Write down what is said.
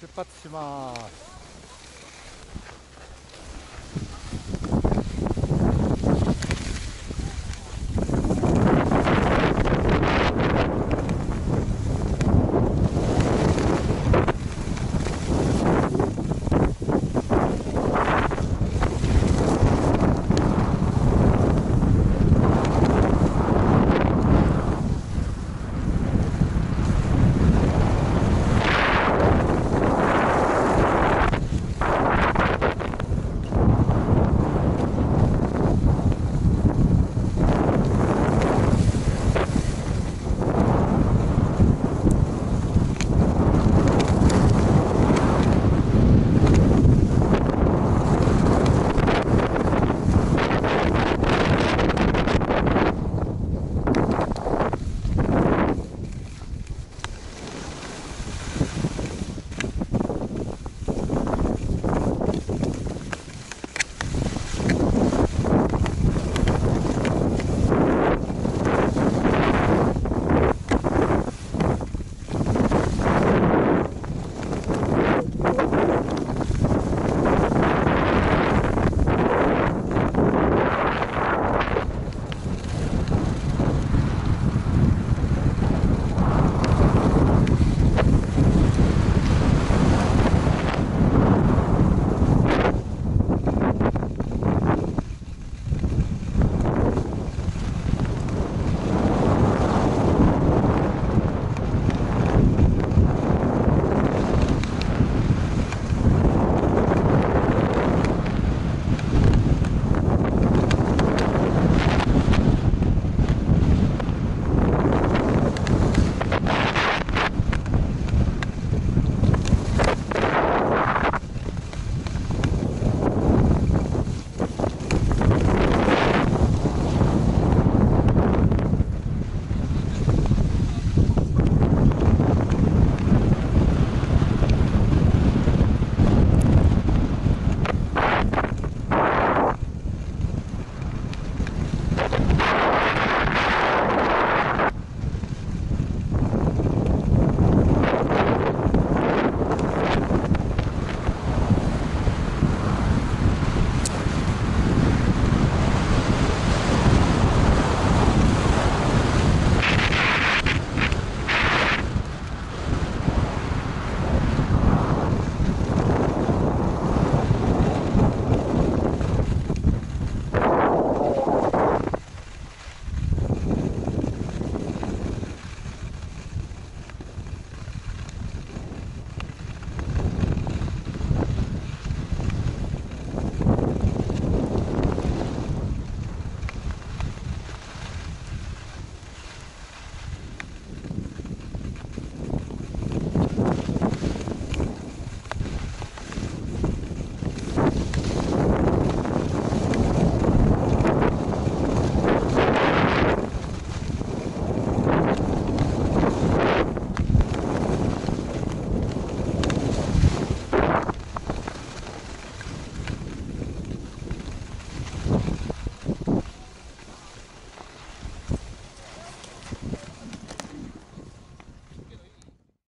出発します。